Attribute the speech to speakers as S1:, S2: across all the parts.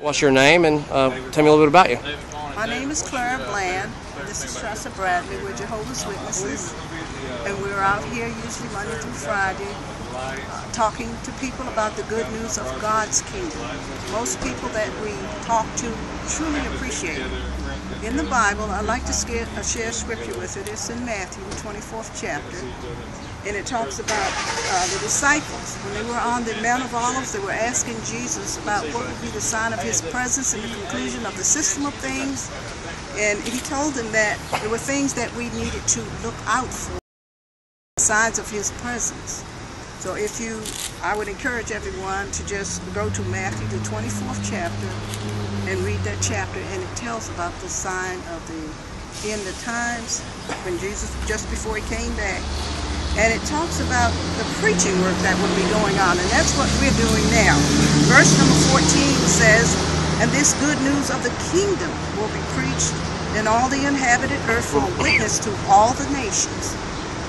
S1: What's your name and uh, tell me a little bit about you?
S2: My name is Clara Bland. This is Tressa Bradley. We're Jehovah's Witnesses. And we're out here usually Monday through Friday uh, talking to people about the good news of God's kingdom. Most people that we talk to truly appreciate it. In the Bible, I like to uh, share scripture with it. It's in Matthew, the 24th chapter. And it talks about uh, the disciples. When they were on the Mount of Olives, they were asking Jesus about what would be the sign of his presence and the conclusion of the system of things. And he told them that there were things that we needed to look out for, signs of his presence. So if you, I would encourage everyone to just go to Matthew, the 24th chapter, and read that chapter, and it tells about the sign of the end of times, when Jesus, just before he came back. And it talks about the preaching work that would be going on, and that's what we're doing now. Verse number 14 says, And this good news of the kingdom will be preached in all the inhabited earth a witness to all the nations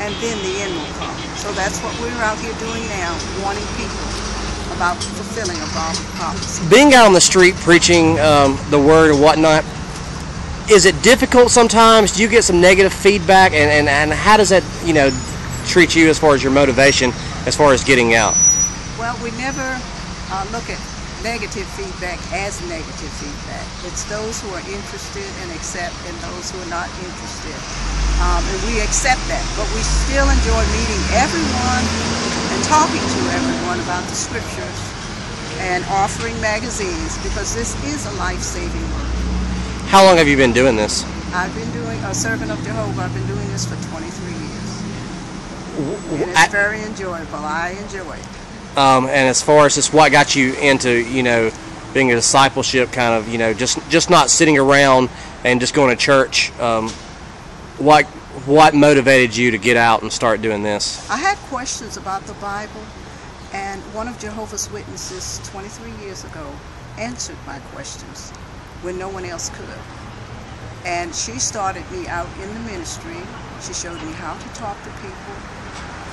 S2: and then the end will come. So that's what we're out here doing now, warning people about fulfilling of God's prophecy.
S1: Being out on the street preaching um, the word and whatnot, is it difficult sometimes? Do you get some negative feedback, and, and, and how does that you know treat you as far as your motivation, as far as getting out?
S2: Well, we never uh, look at negative feedback as negative feedback. It's those who are interested and accept, and those who are not interested. Um, and we accept that, but we still enjoy meeting everyone and talking to everyone about the scriptures and offering magazines because this is a life-saving work.
S1: How long have you been doing this?
S2: I've been doing a servant of Jehovah. I've been doing this for 23 years. And it's very enjoyable. I enjoy it.
S1: Um, and as far as just what got you into, you know, being a discipleship kind of, you know, just just not sitting around and just going to church. Um, what what motivated you to get out and start doing this?
S2: I had questions about the Bible, and one of Jehovah's Witnesses 23 years ago answered my questions when no one else could. And she started me out in the ministry. She showed me how to talk to people,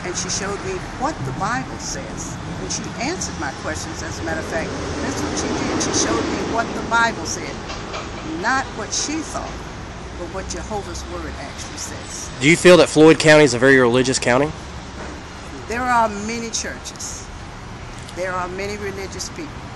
S2: and she showed me what the Bible says. And she answered my questions, as a matter of fact. That's what she did. She showed me what the Bible said, not what she thought, but what Jehovah's Word actually says.
S1: Do you feel that Floyd County is a very religious county?
S2: There are many churches. There are many religious people.